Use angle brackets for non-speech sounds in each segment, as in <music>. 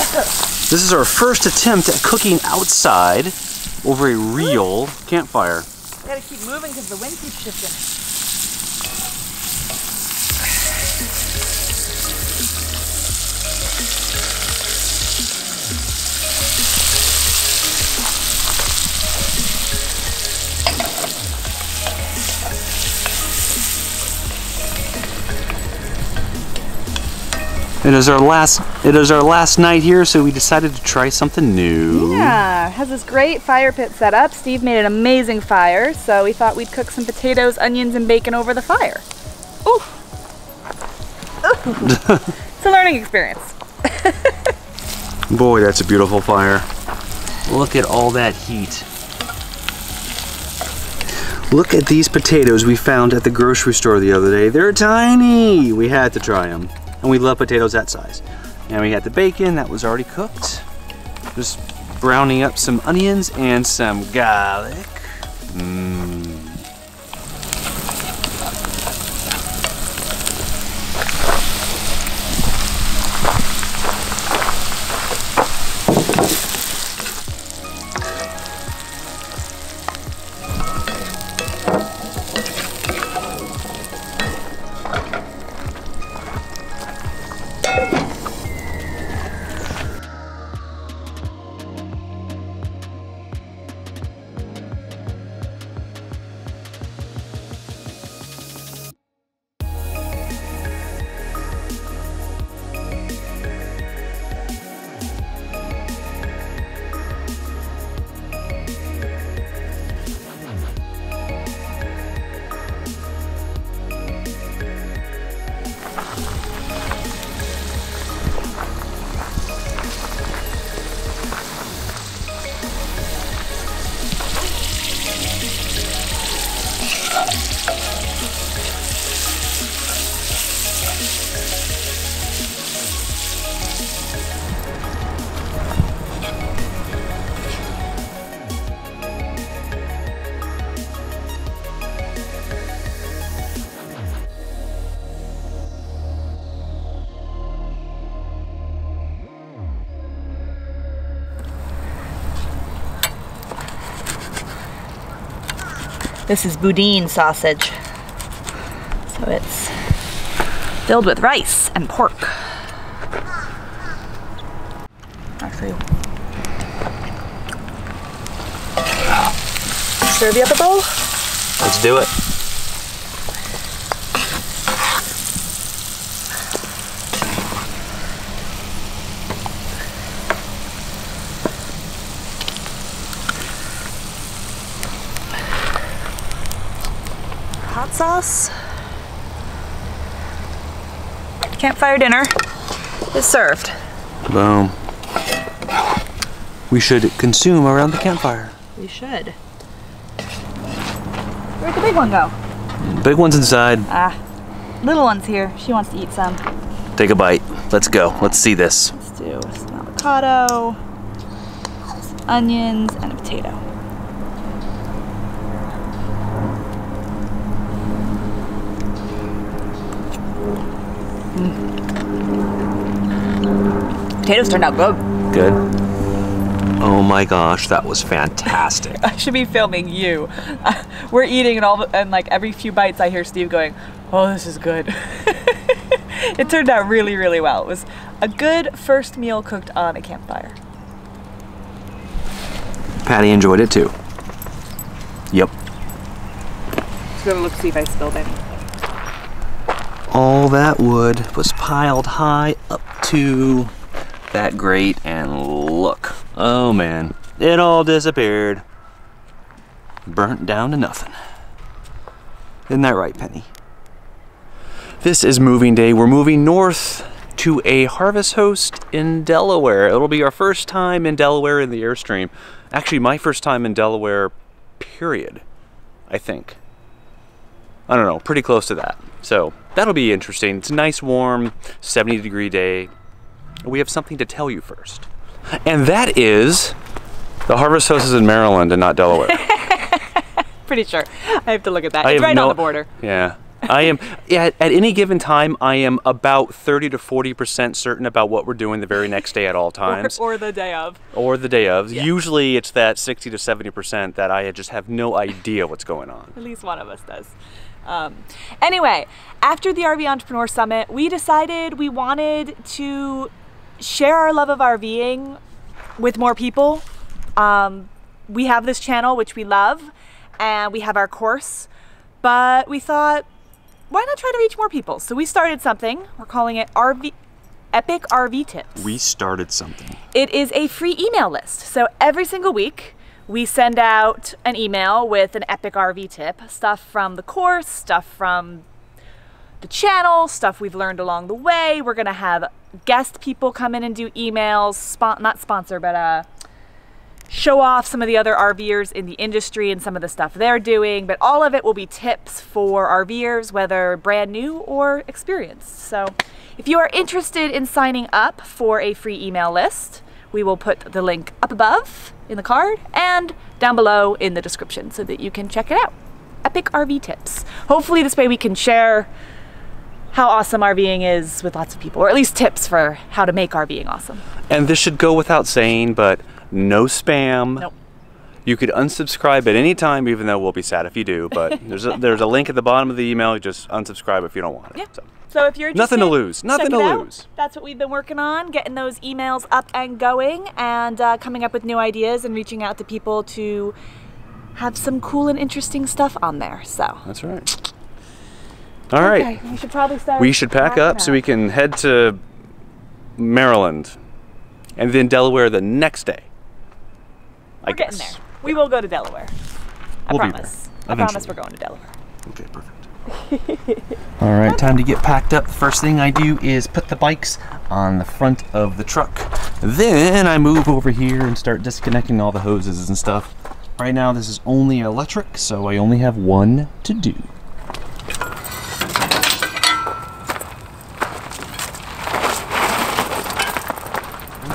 This is our first attempt at cooking outside over a real campfire. I gotta keep moving because the wind keeps shifting. It is our last it is our last night here, so we decided to try something new. Yeah, it has this great fire pit set up. Steve made an amazing fire, so we thought we'd cook some potatoes, onions, and bacon over the fire. Ooh. Ooh. it's a learning experience. <laughs> Boy, that's a beautiful fire. Look at all that heat. Look at these potatoes we found at the grocery store the other day. They're tiny. We had to try them. And we love potatoes that size. And we had the bacon that was already cooked. Just browning up some onions and some garlic. Mmm. This is boudin sausage. So it's filled with rice and pork. Actually, serve you up a bowl? Let's do it. Hot sauce. Campfire dinner is served. Boom. We should consume around the campfire. We should. Where'd the big one go? Big one's inside. Ah, little one's here. She wants to eat some. Take a bite. Let's go. Let's see this. Let's do some avocado, onions, and a potato. Mm. Potatoes turned out good. Good. Oh my gosh, that was fantastic. <laughs> I should be filming you. <laughs> We're eating and all, and like every few bites, I hear Steve going, "Oh, this is good." <laughs> it turned out really, really well. It was a good first meal cooked on a campfire. Patty enjoyed it too. Yep. Just gonna look see if I spilled any. All that wood was piled high up to that grate and look. Oh man, it all disappeared. Burnt down to nothing. Isn't that right, Penny? This is moving day. We're moving north to a harvest host in Delaware. It'll be our first time in Delaware in the Airstream. Actually, my first time in Delaware, period, I think. I don't know, pretty close to that. So that'll be interesting. It's a nice, warm, 70 degree day. We have something to tell you first. And that is the harvest host is in Maryland and not Delaware. <laughs> Pretty sure. I have to look at that. I it's right no- on the border. Yeah. I am at, at any given time. I am about thirty to forty percent certain about what we're doing the very next day at all <laughs> times, or, or the day of. Or the day of. Yeah. Usually, it's that sixty to seventy percent that I just have no idea what's going on. At least one of us does. Um, anyway, after the RV Entrepreneur Summit, we decided we wanted to share our love of RVing with more people. Um, we have this channel, which we love, and we have our course, but we thought, why not try to reach more people? So we started something. We're calling it RV Epic RV Tips. We started something. It is a free email list. So every single week, we send out an email with an epic RV tip stuff from the course, stuff from the channel, stuff we've learned along the way. We're going to have guest people come in and do emails, spon- not sponsor, but uh, show off some of the other RVers in the industry and some of the stuff they're doing. But all of it will be tips for RVers, whether brand new or experienced. So if you are interested in signing up for a free email list, we will put the link up above in the card and down below in the description so that you can check it out. Epic RV tips. Hopefully, this way we can share how awesome RVing is with lots of people, or at least tips for how to make RVing awesome. And this should go without saying, but no spam. Nope. You could unsubscribe at any time, even though we'll be sad if you do. But <laughs> there's a, there's a link at the bottom of the email. Just unsubscribe if you don't want it. Yeah. So. So if you're Nothing to lose. Nothing to lose. That's what we've been working on, getting those emails up and going, and uh, coming up with new ideas and reaching out to people to have some cool and interesting stuff on there. So. That's right. All right. Okay, we should probably start. We should pack up so we can head to Maryland and then Delaware the next day. I We're getting guess. there. We will go to Delaware. I We'll promise. I promise we're going to Delaware. Okay, perfect. <laughs> All right, time to get packed up. The first thing I do is put the bikes on the front of the truck. Then I move over here and start disconnecting all the hoses and stuff. Right now, this is only electric, so I only have one to do.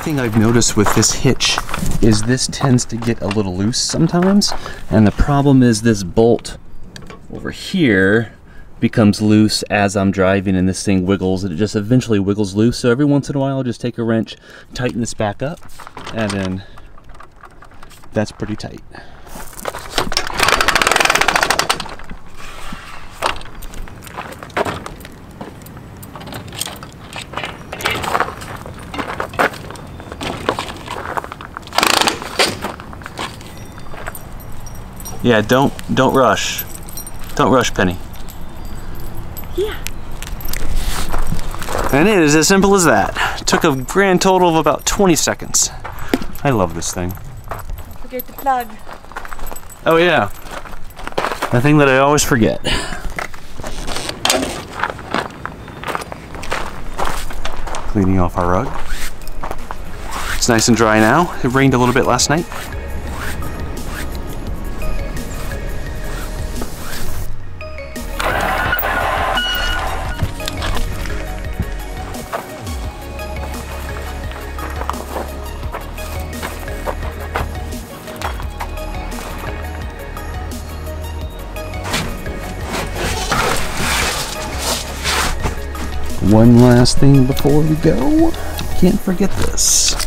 Thing I've noticed with this hitch is this tends to get a little loose sometimes, and the problem is this bolt over here becomes loose as I'm driving and this thing wiggles and it just eventually wiggles loose. So every once in a while I'll just take a wrench, tighten this back up, and then that's pretty tight. Yeah, don't don't rush. Don't rush, Penny. Yeah. And it is as simple as that. Took a grand total of about 20 seconds. I love this thing. Forget to plug. Oh yeah. The thing that I always forget. Cleaning off our rug. It's nice and dry now. It rained a little bit last night. One last thing before we go. Can't forget this.